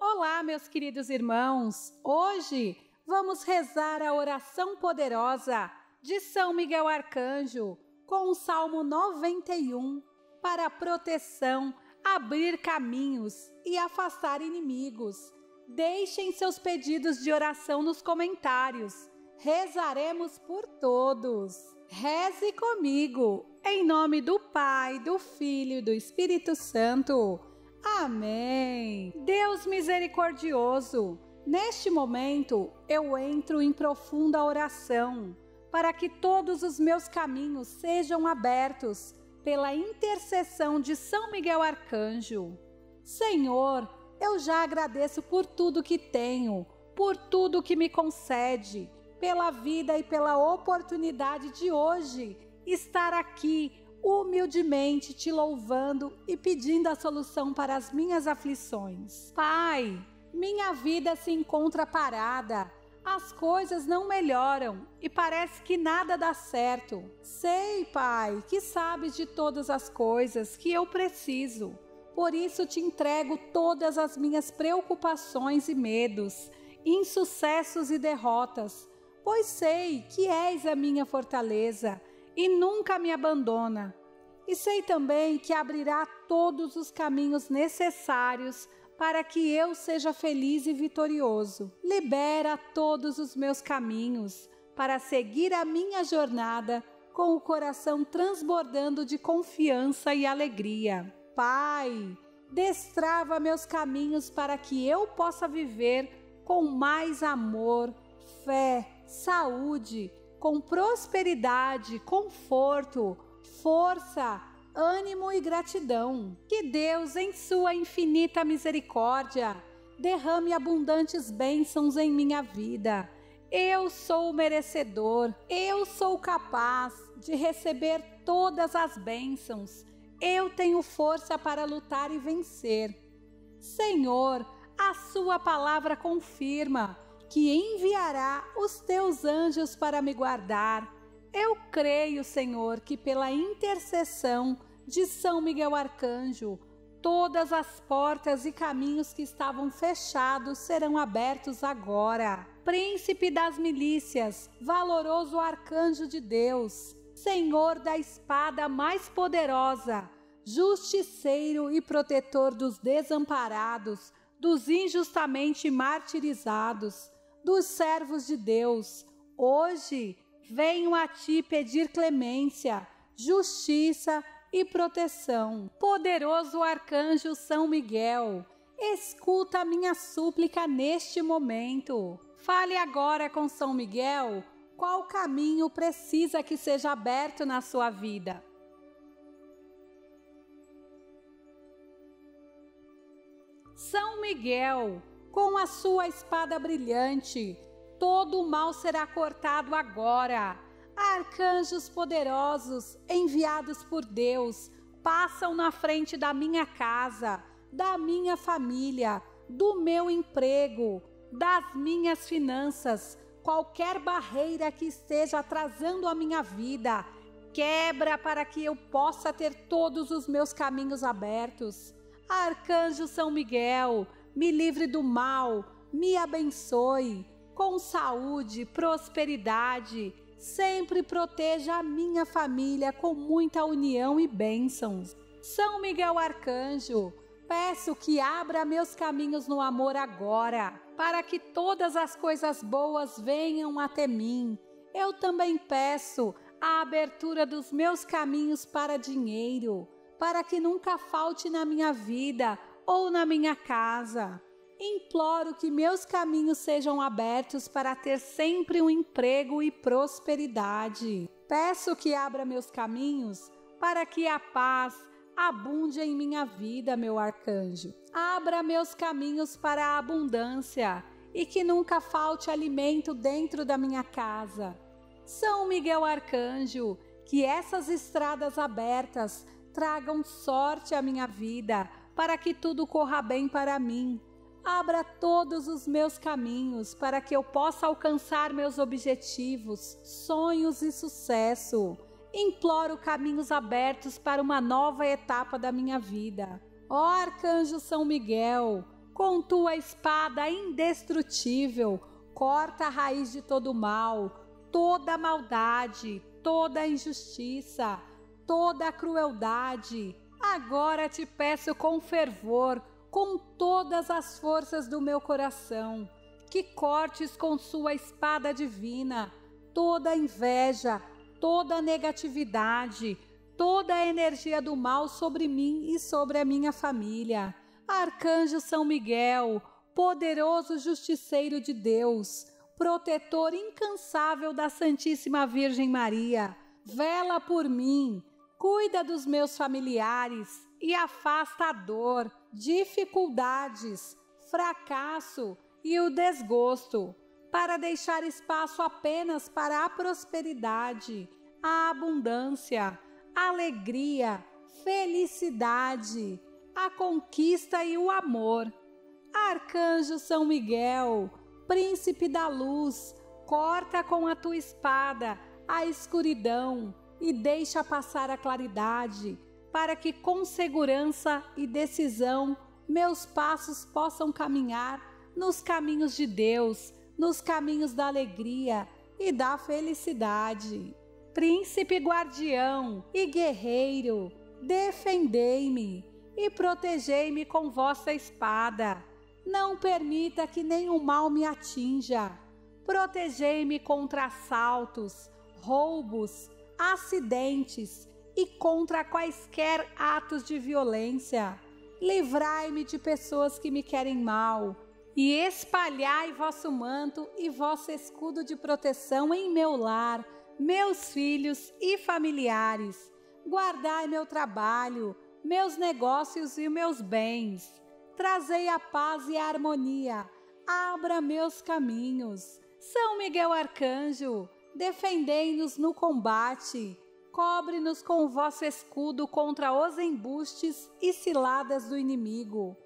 Olá, meus queridos irmãos. Hoje vamos rezar a oração poderosa de São Miguel Arcanjo com o Salmo 91 para proteção, abrir caminhos e afastar inimigos. Deixem seus pedidos de oração nos comentários. Rezaremos por todos. Reze comigo, em nome do Pai, do Filho e do Espírito Santo. Amém. Deus misericordioso, neste momento eu entro em profunda oração para que todos os meus caminhos sejam abertos pela intercessão de São Miguel Arcanjo. Senhor, eu já agradeço por tudo que tenho, por tudo que me concede, pela vida e pela oportunidade de hoje estar aqui humildemente te louvando e pedindo a solução para as minhas aflições. Pai, minha vida se encontra parada. As coisas não melhoram e parece que nada dá certo. Sei, Pai, que sabes de todas as coisas que eu preciso. Por isso te entrego todas as minhas preocupações e medos, insucessos e derrotas, pois sei que és a minha fortaleza e nunca me abandona. E sei também que abrirá todos os caminhos necessários para que eu seja feliz e vitorioso. Libera todos os meus caminhos para seguir a minha jornada com o coração transbordando de confiança e alegria. Pai, destrava meus caminhos para que eu possa viver com mais amor, fé, saúde, com prosperidade, conforto, força, ânimo e gratidão. Que Deus, em Sua infinita misericórdia, derrame abundantes bênçãos em minha vida. Eu sou merecedor, eu sou capaz de receber todas as bênçãos. Eu tenho força para lutar e vencer. Senhor, a Sua palavra confirma que enviará os teus anjos para me guardar. Eu creio, Senhor, que pela intercessão de São Miguel Arcanjo, todas as portas e caminhos que estavam fechados serão abertos agora. Príncipe das milícias, valoroso arcanjo de Deus, Senhor da espada mais poderosa, justiceiro e protetor dos desamparados, dos injustamente martirizados, dos servos de Deus. Hoje venho a ti pedir clemência, justiça e proteção. Poderoso arcanjo São Miguel, escuta a minha súplica neste momento. Fale agora com São Miguel qual caminho precisa que seja aberto na sua vida. São Miguel, com a sua espada brilhante. Todo o mal será cortado agora. Arcanjos poderosos, enviados por Deus, passam na frente da minha casa, da minha família, do meu emprego, das minhas finanças. Qualquer barreira que esteja atrasando a minha vida, quebra para que eu possa ter todos os meus caminhos abertos. Arcanjo São Miguel, me livre do mal, me abençoe, com saúde, prosperidade, sempre proteja a minha família com muita união e bênçãos. São Miguel Arcanjo, peço que abra meus caminhos no amor agora, para que todas as coisas boas venham até mim. Eu também peço a abertura dos meus caminhos para dinheiro, para que nunca falte na minha vida ou na minha casa. Imploro que meus caminhos sejam abertos para ter sempre um emprego e prosperidade. Peço que abra meus caminhos para que a paz abunde em minha vida, meu arcanjo. Abra meus caminhos para a abundância e que nunca falte alimento dentro da minha casa. São Miguel Arcanjo, que essas estradas abertas tragam sorte à minha vida para que tudo corra bem para mim. Abra todos os meus caminhos para que eu possa alcançar meus objetivos, sonhos e sucesso. imploro caminhos abertos para uma nova etapa da minha vida. Ó Arcanjo São Miguel, com tua espada indestrutível, corta a raiz de todo mal, toda maldade, toda injustiça, toda crueldade. Agora te peço com fervor, com todas as forças do meu coração, que cortes com sua espada divina toda inveja, toda negatividade, toda a energia do mal sobre mim e sobre a minha família. Arcanjo São Miguel, poderoso justiceiro de Deus, protetor incansável da Santíssima Virgem Maria, vela por mim, cuida dos meus familiares e afasta a dor, dificuldades, fracasso e o desgosto para deixar espaço apenas para a prosperidade, a abundância, alegria, felicidade, a conquista e o amor. Arcanjo São Miguel, príncipe da luz, corta com a tua espada a escuridão e deixa passar a claridade, para que com segurança e decisão meus passos possam caminhar nos caminhos de Deus nos caminhos da alegria e da felicidade. Príncipe guardião e guerreiro, defendei-me e protegei-me com vossa espada. Não permita que nenhum mal me atinja. Protegei-me contra assaltos, roubos, acidentes e contra quaisquer atos de violência. Livrai-me de pessoas que me querem mal e espalhai vosso manto e vosso escudo de proteção em meu lar, meus filhos e familiares. Guardai meu trabalho, meus negócios e meus bens. Trazei a paz e a harmonia. Abra meus caminhos. São Miguel Arcanjo, defendei-nos no combate. Cobre-nos com o vosso escudo contra os embustes e ciladas do inimigo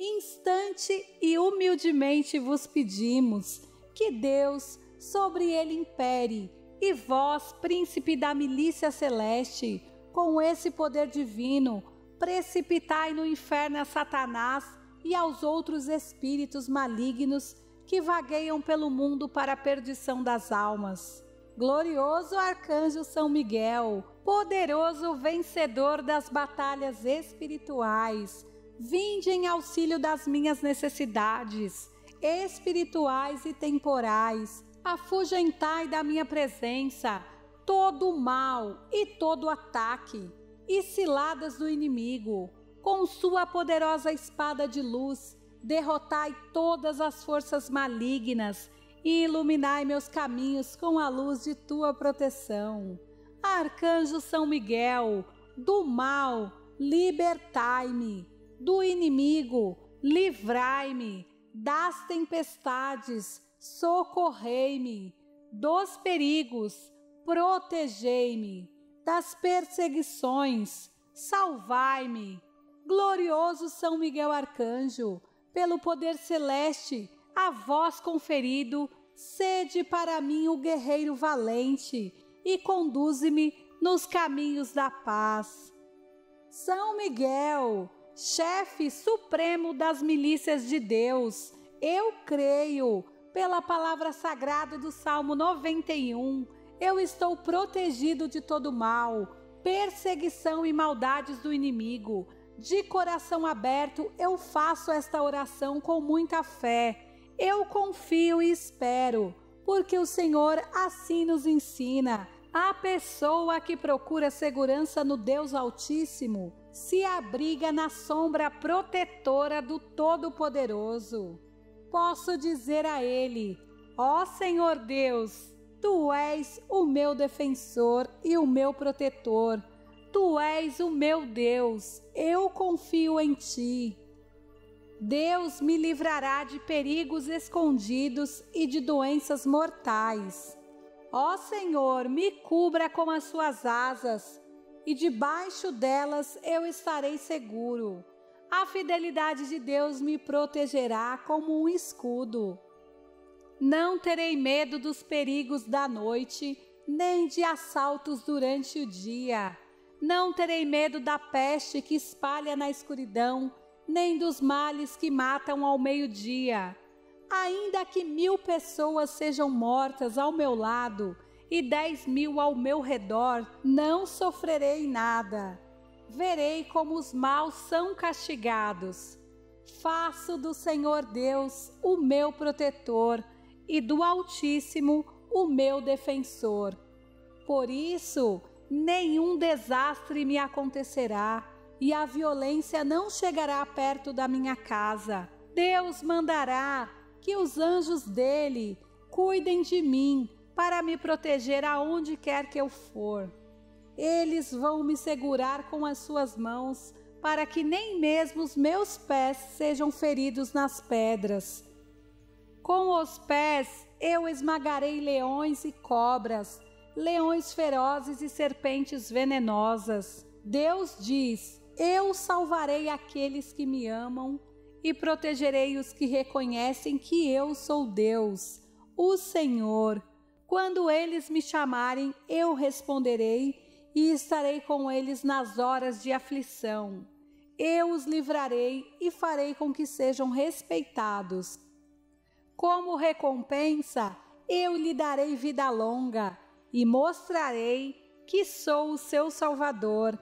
instante e humildemente vos pedimos que Deus sobre ele impere, e vós, príncipe da milícia celeste, com esse poder divino, precipitai no inferno a Satanás e aos outros espíritos malignos que vagueiam pelo mundo para a perdição das almas. Glorioso arcanjo São Miguel, poderoso vencedor das batalhas espirituais, Vinde em auxílio das minhas necessidades, espirituais e temporais. Afugentai da minha presença todo o mal e todo ataque e ciladas do inimigo. Com sua poderosa espada de luz, derrotai todas as forças malignas e iluminai meus caminhos com a luz de tua proteção. Arcanjo São Miguel, do mal, libertai-me do inimigo, livrai-me, das tempestades, socorrei-me, dos perigos, protegei-me, das perseguições, salvai-me. Glorioso São Miguel Arcanjo, pelo poder celeste, a vós conferido, sede para mim o guerreiro valente e conduze-me nos caminhos da paz. São Miguel, chefe supremo das milícias de Deus. Eu creio, pela palavra sagrada do Salmo 91, eu estou protegido de todo mal, perseguição e maldades do inimigo. De coração aberto, eu faço esta oração com muita fé. Eu confio e espero, porque o Senhor assim nos ensina. A pessoa que procura segurança no Deus Altíssimo se abriga na sombra protetora do Todo-Poderoso. Posso dizer a Ele: Ó Senhor Deus, Tu és o meu defensor e o meu protetor. Tu és o meu Deus, eu confio em Ti. Deus me livrará de perigos escondidos e de doenças mortais. Ó Senhor, me cubra com as Suas asas e debaixo delas eu estarei seguro. A fidelidade de Deus me protegerá como um escudo. Não terei medo dos perigos da noite, nem de assaltos durante o dia. Não terei medo da peste que espalha na escuridão, nem dos males que matam ao meio-dia. Ainda que mil pessoas sejam mortas ao meu lado e dez mil ao meu redor, não sofrerei nada. Verei como os maus são castigados. Faço do Senhor Deus o meu protetor e do Altíssimo o meu defensor. Por isso, nenhum desastre me acontecerá e a violência não chegará perto da minha casa. Deus mandará que os anjos dele cuidem de mim para me proteger aonde quer que eu for. Eles vão me segurar com as suas mãos para que nem mesmo os meus pés sejam feridos nas pedras. Com os pés eu esmagarei leões e cobras, leões ferozes e serpentes venenosas. Deus diz: Eu salvarei aqueles que me amam e protegerei os que reconhecem que eu sou Deus, o Senhor. Quando eles me chamarem, eu responderei e estarei com eles nas horas de aflição. Eu os livrarei e farei com que sejam respeitados. Como recompensa, eu lhe darei vida longa e mostrarei que sou o seu Salvador.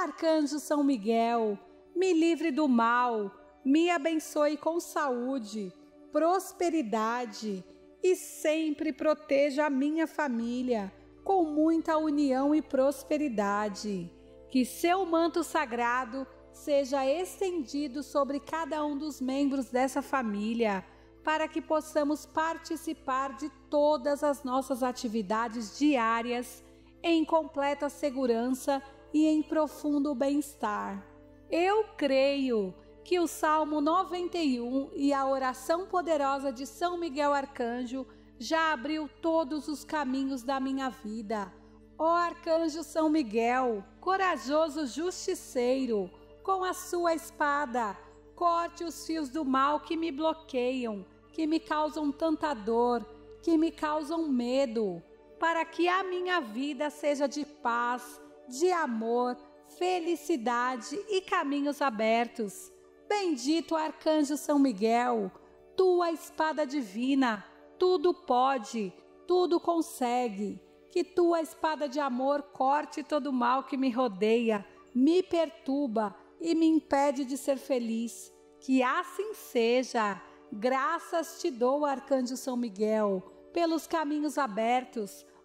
Arcanjo São Miguel, me livre do mal, me abençoe com saúde, prosperidade e sempre proteja a minha família com muita união e prosperidade. Que seu manto sagrado seja estendido sobre cada um dos membros dessa família para que possamos participar de todas as nossas atividades diárias em completa segurança e em profundo bem-estar. Eu creio que o Salmo 91 e a oração poderosa de São Miguel Arcanjo já abriu todos os caminhos da minha vida. Ó Arcanjo São Miguel, corajoso justiceiro, com a sua espada, corte os fios do mal que me bloqueiam que me causam tanta dor, que me causam medo, para que a minha vida seja de paz, de amor, felicidade e caminhos abertos. Bendito Arcanjo São Miguel, tua espada divina, tudo pode, tudo consegue. Que tua espada de amor corte todo o mal que me rodeia, me perturba e me impede de ser feliz. Que assim seja Graças te dou, Arcanjo São Miguel, pelos caminhos abertos.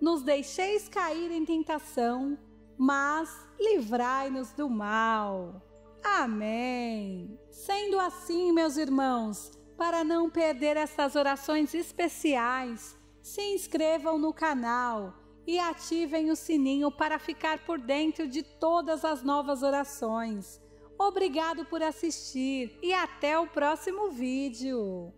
nos deixeis cair em tentação, mas livrai-nos do mal. Amém. Sendo assim, meus irmãos, para não perder essas orações especiais, se inscrevam no canal e ativem o sininho para ficar por dentro de todas as novas orações. Obrigado por assistir e até o próximo vídeo.